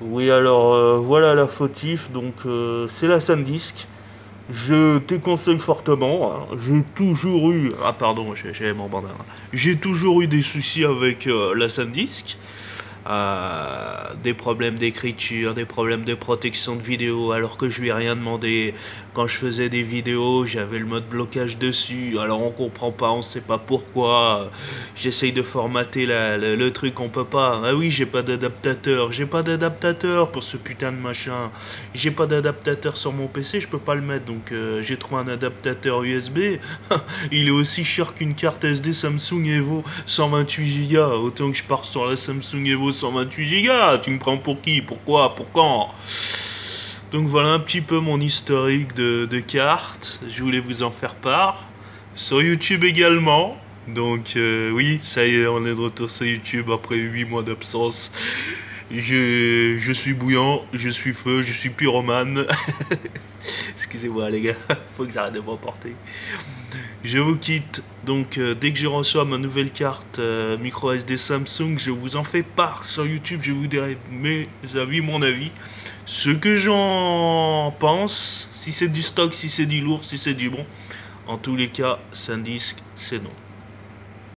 Oui, alors euh, voilà la fautif, donc euh, c'est la SanDisk. Je te conseille fortement. hein. J'ai toujours eu. Ah, pardon, mon bandana. J'ai toujours eu des soucis avec euh, la SanDisk. Des problèmes d'écriture, des problèmes de protection de vidéo, alors que je lui ai rien demandé. Quand je faisais des vidéos, j'avais le mode blocage dessus. Alors on comprend pas, on sait pas pourquoi. J'essaye de formater la- le, le truc, on peut pas. Ah oui, j'ai pas d'adaptateur. J'ai pas d'adaptateur pour ce putain de machin. J'ai pas d'adaptateur sur mon PC, je peux pas le mettre. Donc euh, j'ai trouvé un adaptateur USB. Il est aussi cher qu'une carte SD Samsung Evo 128 Go. Autant que je pars sur la Samsung Evo 128 Go. Tu me prends pour qui? Pourquoi? Pour quand? Donc voilà un petit peu mon historique de, cartes. Je voulais vous en faire part. Sur YouTube également. Donc euh, oui, ça y est, on est de retour sur YouTube après 8 mois d'absence. Je suis bouillant, je suis feu, je suis pyromane. Excusez-moi les gars, faut que j'arrête de m'emporter. Je vous quitte. Donc euh, dès que je reçois ma nouvelle carte euh, micro SD Samsung, je vous en fais part sur YouTube. Je vous dirai mes avis, mon avis, ce que j'en pense, si c'est du stock, si c'est du lourd, si c'est du bon. En tous les cas, SanDisk, c'est non.